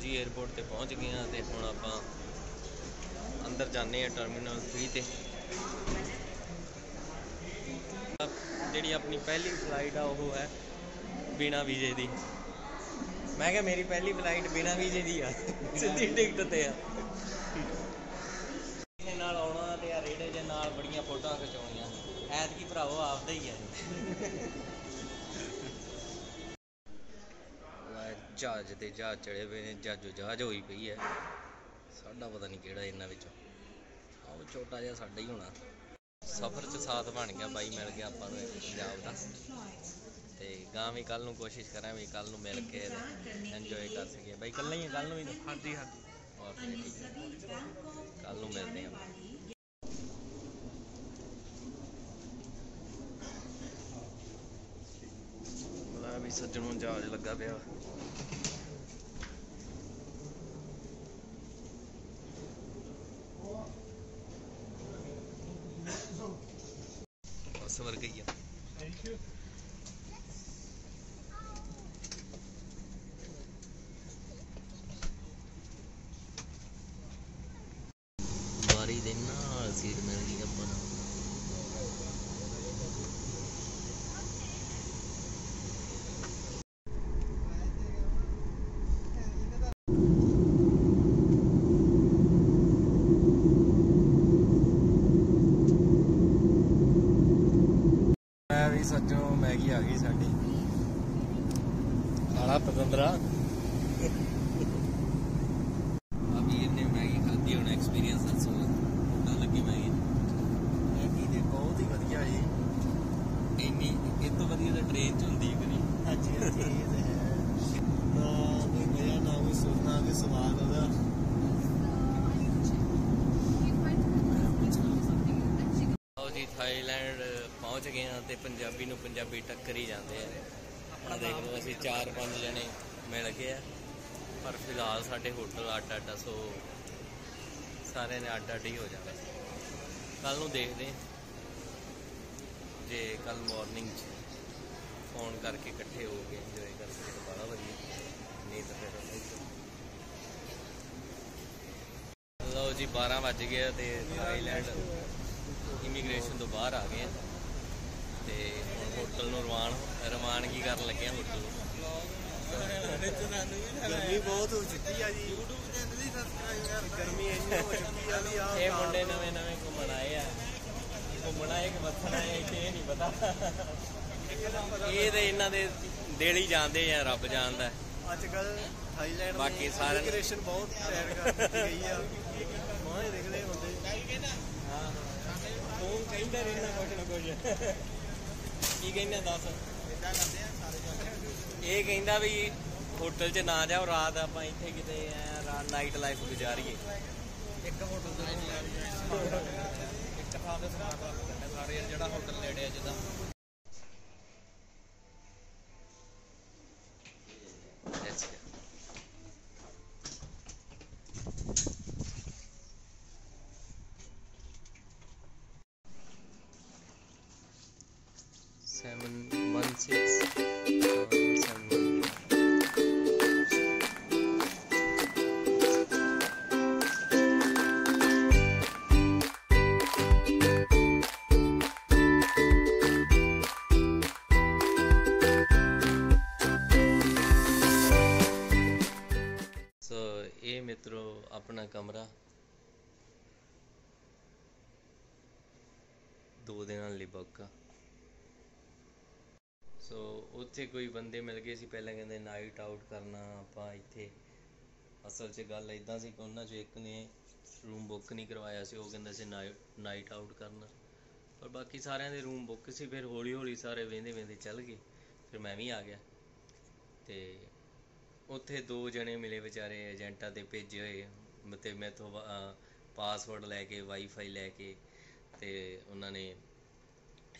ਜੀ 에어ਪੋਰਟ ਤੇ ਪਹੁੰਚ ਗਏ ਆ ਤੇ ਹੁਣ ਆਪਾਂ ਅੰਦਰ ਜਾਂਦੇ ਆ ਟਰਮੀਨਲ 3 ਤੇ। ਜਿਹੜੀ ਆਪਣੀ ਪਹਿਲੀ ਫਲਾਈਟ ਆ, ਉਹ ਹੈ ਬਿਨਾ ਵੀਜ਼ੇ ਦੀ। ਮੈਂ ਕਿਹਾ ਮੇਰੀ ਪਹਿਲੀ ਫਲਾਈਟ ਬਿਨਾ ਵੀਜ਼ੇ ਦੀ ਆ, ਸਿੱਧੀ ਟਿਕਟ ਤੇ ਆ। ਕਿਸੇ ਨਾਲ ਆਉਣਾ ਤੇ ਆ ਰੇੜੇ ਦੇ ਨਾਲ ਬੜੀਆਂ ਫੋਟੋਆਂ ਖਿਚਾਉਣੀਆਂ। ਐਤਕੀ ਭਰਾਵੋ, ਆਪਦਾ ਹੀ ਆ। ਜਹਾਜ਼ ਤੇ ਜਹਾਜ਼ ਚੜੇ ਪਏ ਨੇ ਜਹਾਜ਼ੋ ਜਹਾਜ਼ ਹੋਈ ਪਈ ਹੈ। ਸਾਡਾ ਪਤਾ ਨਹੀਂ ਕਿਹੜਾ ਇਹਨਾਂ ਵਿੱਚੋਂ। ਆਹ ਛੋਟਾ ਜਿਹਾ ਸਾਡਾ ਹੀ ਹੋਣਾ। ਸਫ਼ਰ 'ਚ ਸਾਥ ਬਣ ਗਿਆ ਬਾਈ ਮਿਲ ਗਿਆ ਆਪਾਂ ਨੂੰ ਪੰਜਾਬ ਦਾ। ਤੇ ਗਾਂ ਵੀ ਕੱਲ ਨੂੰ ਕੋਸ਼ਿਸ਼ ਕਰਾਂ ਵੀ ਕੱਲ ਨੂੰ ਮਿਲ ਕੇ ਇੰਜੋਏ ਕਰ ਸਕੀਏ। ਬਾਈ ਕੱਲ ਹੀ ਕੱਲ ਨੂੰ ਵੀ ਹਾਂਜੀ ਹਾਂਜੀ। ਕੱਲ ਨੂੰ ਮਿਲਦੇ ਹਾਂ। ਵੀ ਸੱਜਣੋਂ ਜਹਾਜ਼ ਲੱਗਾ ਪਿਆ। ਬਸ ਵਰਗਾ ਹੀ ਆ ਬਾਰੀ ਦੇ ਸੱਜਣੋਂ ਮੈਗੀ ਆ ਗਈ ਸਾਡੀ। ਖਾਣਾ ਪਤੰਦਰਾ। ਆ ਵੀਰ ਨੇ ਮੈਗੀ ਖਾਧੀ ਹੁਣ ਐਕਸਪੀਰੀਅੰਸ ਦੱਸੋ। ਕਿੱਦਾਂ ਲੱਗੀ ਮੈਗੀ? ਮੈਗੀ ਦੇ ਬਹੁਤ ਹੀ ਵਧੀਆ ਜੀ। ਇੰਨੀ ਇਹ ਤੋਂ ਵਧੀਆ ਤਾਂ ਟ੍ਰੇਨ ਚ ਹੁੰਦੀ ਕਦੀ। ਹਾਂਜੀ ਹਾਂਜੀ ਇਹ ਤੇ ਹੈ। ਨਾ ਕੋਈ ਮਜ਼ਾ ਨਾ ਕੋਈ ਸੁਣਨਾ ਕੋਈ ਸਵਾਦ। ਜੀ ਥਾਈਲੈਂਡ ਪਹੁੰਚ ਗਏ ਹਾਂ ਤੇ ਪੰਜਾਬੀ ਨੂੰ ਪੰਜਾਬੀ ਟੱਕਰ ਹੀ ਜਾਂਦੇ ਆ। ਆਪਣਾ ਦੇਖ ਲਓ ਅਸੀਂ 4-5 ਜਣੇ ਮਿਲ ਗਏ ਆ। ਪਰ ਫਿਲਹਾਲ ਸਾਡੇ ਹੋਟਲ ਅੱਡ ਅੱਡ ਸੋ ਸਾਰਿਆਂ ਨੇ ਅੱਡ ਅੱਡ ਹੀ ਹੋ ਜਾਣਾ। ਕੱਲ ਨੂੰ ਦੇਖਦੇ। ਜੇ ਕੱਲ ਮਾਰਨਿੰਗ ਚ ਫੋਨ ਕਰਕੇ ਇਕੱਠੇ ਹੋ ਕੇ ਇੰਜੋਏ ਕਰ ਸਕੇ ਤਾਂ ਬੜਾ ਵਧੀਆ। ਨਹੀਂ ਤਾਂ ਫਿਰ ਲਓ ਜੀ 12 ਵੱਜ ਗਏ ਤੇ ਥਾਈਲੈਂਡ ਇਮੀਗ੍ਰੇਸ਼ਨ ਤੋਂ ਬਾਹਰ ਆ ਗਏ ਆ। ਤੇ ਹੁਣ ਹੋਟਲ ਨੂੰ ਰਵਾਨ ਰਵਾਨਗੀ ਕਰਨ ਲੱਗੇ ਆ ਹੋਟਲ ਨੂੰ? ਗਰਮੀ ਬਹੁਤ ਹੋ ਚੁੱਕੀ ਆ ਜੀ। YouTube ਚੈਨਲ ਵੀ ਸਬਸਕ੍ਰਾਈਬ ਕਰ ਗਰਮੀ ਇੰਨੀ ਹੋ ਚੁੱਕੀ ਆ ਵੀ ਆ ਇਹ ਮੁੰਡੇ ਨਵੇਂ ਨਵੇਂ ਘੁੰਮਣ ਆਏ ਆ। ਘੁੰਮਣ ਆਏ ਕਿ ਮੱਥਣ ਆਏ ਇਹ ਨਹੀਂ ਪਤਾ। ਇਹ ਤੇ ਇਹਨਾਂ ਦੇ ਦਿਲ ਹੀ ਜਾਣਦੇ ਆ ਰੱਬ ਜਾਣਦਾ। ਅੱਜ ਕੱਲ ਥਾਈਲੈਂਡ ਬਾਕੀ ਸਾਰਿਆਂ- ਇਮੀਗ੍ਰੇਸ਼ਨ ਬਹੁਤ ਟਾਇਰ ਕਰ ਦਿੱਤੀ ਗਈ ਆ। ਮਾਂ ਹੀ ਤੂੰ ਕਹਿੰਦਾ ਰਹਿਣਾ ਕੁਝ ਨਾ ਕੁਝ ਕੀ ਕਹਿੰਦਾ ਦੱਸ? ਇਦਾਂ ਕਰਦੇ ਆ ਸਾਰੇ ਜਾਂਦੇ ਇਹ ਕਹਿੰਦਾ ਵੀ ਹੋਟਲ 'ਚ ਨਾ ਜਾਓ ਰਾਤ ਆਪਾਂ ਇੱਥੇ ਕਿਤੇ ਐ ਰਾਤ ਨਾਈਟ ਲਾਈਫ ਗੁਜ਼ਾਰੀਏ। ਇੱਕ ਹੋਟਲ ਤੋਂ ਇੱਕ ਥਾਂ ਤੇ ਸਮਾਨ ਰੱਖ ਦਿੰਦੇ ਸਾਰੇ ਜਿਹੜਾ ਹੋਟਲ ਨੇੜੇ ਆ ਜਿੱਦਾਂ। ਆਪਣਾ ਦੋ ਦਿਨਾਂ ਲਈ ਬੁੱਕ ਸੋ ਉੱਥੇ ਕੋਈ ਬੰਦੇ ਮਿਲ ਗਏ ਸੀ, ਪਹਿਲਾਂ ਕਹਿੰਦੇ ਨਾਈਟ ਆਊਟ ਕਰਨਾ, ਆਪਾਂ ਇੱਥੇ ਅਸਲ 'ਚ ਗੱਲ ਇਦਾਂ ਸੀ ਕਿ ਉਹਨਾਂ 'ਚੋਂ ਇੱਕ ਨੇ ਰੂਮ ਬੁੱਕ ਨਹੀਂ ਕਰਵਾਇਆ ਸੀ, ਉਹ ਕਹਿੰਦਾ ਸੀ ਨਾਈਟ ਆਊਟ ਕਰਨਾ। ਪਰ ਬਾਕੀ ਸਾਰਿਆਂ ਦੇ ਰੂਮ ਬੁੱਕ ਸੀ, ਫਿਰ ਹੌਲੀ ਹੌਲੀ ਸਾਰੇ ਵੇਂਦੇ ਵੇਂਦੇ ਚੱਲ ਗਏ, ਫਿਰ ਮੈਂ ਵੀ ਆ ਗਿਆ। ਤੇ ਉੱਥੇ ਦੋ ਜਣੇ ਮਿਲੇ ਵਿਚਾਰੇ, ਏਜੰਟਾਂ ਤੇ ਭੇਜੇ ਹੋਏ ਤੇ ਮੈਥੋਂ ਪਾਸਵਰਡ ਲੈ ਕੇ ਵਾਈਫਾਈ ਲੈ ਕੇ ਤੇ ਉਹਨਾਂ ਨੇ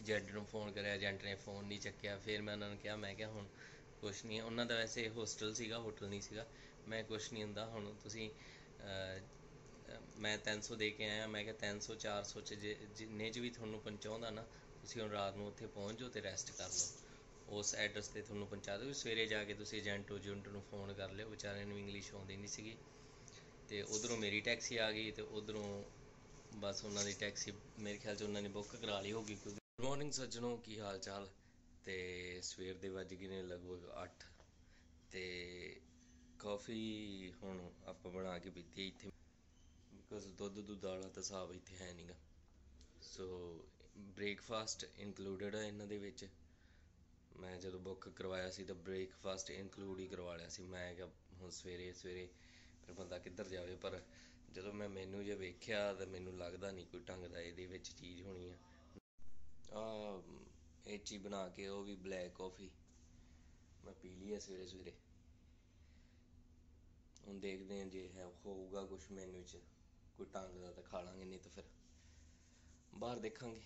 ਏਜੰਟ ਨੂੰ ਫੋਨ ਕਰਿਆ ਏਜੰਟ ਨੇ ਫੋਨ ਨਹੀਂ ਚੱਕਿਆ। ਫਿਰ ਮੈਂ ਉਹਨਾਂ ਨੂੰ ਕਿਹਾ ਮੈਂ ਕਿਹਾ ਹੁਣ ਕੁਛ ਨਹੀਂ ਉਹਨਾਂ ਦਾ ਵੈਸੇ ਹੋਸਟਲ ਸੀਗਾ ਹੋਟਲ ਨਹੀਂ ਸੀਗਾ। ਮੈਂ ਕੁਛ ਨਹੀਂ ਹੁੰਦਾ। ਹੁਣ ਤੁਸੀਂ ਅਹ, ਅਹ, ਮੈਂ 300 ਦੇ ਕੇ ਆਇਆ। ਮੈਂ ਕਿਹਾ 300 400 ਚ ਜੇ- ਜਿੰਨੇ ਚ ਵੀ ਤੁਹਾਨੂੰ ਪਹੁੰਚਾਉਂਦਾ ਨਾ ਤੁਸੀਂ ਹੁਣ ਰਾਤ ਨੂੰ ਉੱਥੇ ਪਹੁੰਚ ਜਾਓ ਤੇ ਰੈਸਟ ਕਰ ਲਓ। ਉਸ ਐਡਰੈਸ ਤੇ ਤੁਹਾਨੂੰ ਪਹੁੰਚਾ ਦਿਓ ਸਵੇਰੇ ਜਾ ਕੇ ਤੁਸੀਂ ਏਜੰਟ ਏਜੰਟ ਨੂੰ ਫੋਨ ਕਰ ਲਿਓ। ਵਿਚਾਰਿਆਂ ਨੂੰ ਇੰਗਲਿਸ਼ ਆਉਂਦੀ ਨਹੀਂ ਸੀਗੀ। ਤੇ ਉਧਰੋਂ ਮੇਰੀ ਟੈਕਸੀ ਆ ਗਈ ਤੇ ਉਧਰੋਂ ਬਸ ਉਹਨਾਂ ਦੀ ਟੈਕਸੀ, ਮੇਰੇ ਖਿਆਲ 'ਚ ਉਹਨਾਂ ਨੇ ਬੁੱਕ ਕਰਾ ਲਈ ਹੋਗੀ ਕਿਉਂਕਿ ਗੁੱਡ ਮਾਰਨਿੰਗ ਸੱਜਣੋ, ਕੀ ਹਾਲ ਚਾਲ? ਤੇ ਸਵੇਰ ਦੇ ਵੱਜ ਗਏ ਨੇ ਲਗਭਗ 8 ਤੇ ਕਾਫੀ ਹੁਣ ਆਪਾਂ ਬਣਾ ਕੇ ਪੀਤੀ ਇੱਥੇ। ਬਿਕਾਜ਼ ਦੁੱਧ ਦੁੱਧ ਵਾਲਾ ਤਾਂ ਹਿਸਾਬ ਇੱਥੇ ਹੈ ਨਹੀਂਗਾ ਸੋ ਬ੍ਰੇਕਫਾਸਟ ਇਨਕਲੂਡਡ ਹੈ ਇਹਨਾਂ ਦੇ ਵਿੱਚ। ਮੈਂ ਜਦੋਂ ਬੁੱਕ ਕਰਵਾਇਆ ਸੀ ਤਾਂ ਬ੍ਰੇਕਫਾਸਟ ਇਨਕਲੂਡ ਹੀ ਕਰਵਾ ਲਿਆ ਸੀ। ਮੈਂ ਕਿਹਾ ਹੁਣ ਸਵੇਰੇ ਸਵੇਰੇ ਫਿਰ ਬੰਦਾ ਕਿੱਧਰ ਜਾਵੇ, ਪਰ ਜਦੋਂ ਮੈਂ ਮੈਨੂ ਜੇ ਵੇਖਿਆ ਤਾਂ ਮੈਨੂੰ ਲੱਗਦਾ ਨਹੀਂ ਕੋਈ ਢੰਗ ਦਾ ਇਹਦੇ ਵਿੱਚ ਚੀਜ਼ ਹੋਣੀ ਆ। ਆ, ਇਹ ਚੀਜ਼ ਬਣਾ ਕੇ ਉਹ ਵੀ ਬਲੈਕ ਕਾਫੀ ਮੈਂ ਪੀ ਲਈ ਹੈ ਸਵੇਰੇ ਸਵੇਰੇ। ਹੁਣ ਦੇਖਦੇ ਹਾਂ ਜੇ ਹੈ, ਹੋਊਗਾ ਕੁਝ ਮੈਨੂ 'ਚ। ਕੋਈ ਢੰਗ ਦਾ ਤਾਂ ਖਾ ਲਾਂਗੇ, ਨਹੀਂ ਤਾਂ ਫਿਰ ਬਾਹਰ ਦੇਖਾਂਗੇ।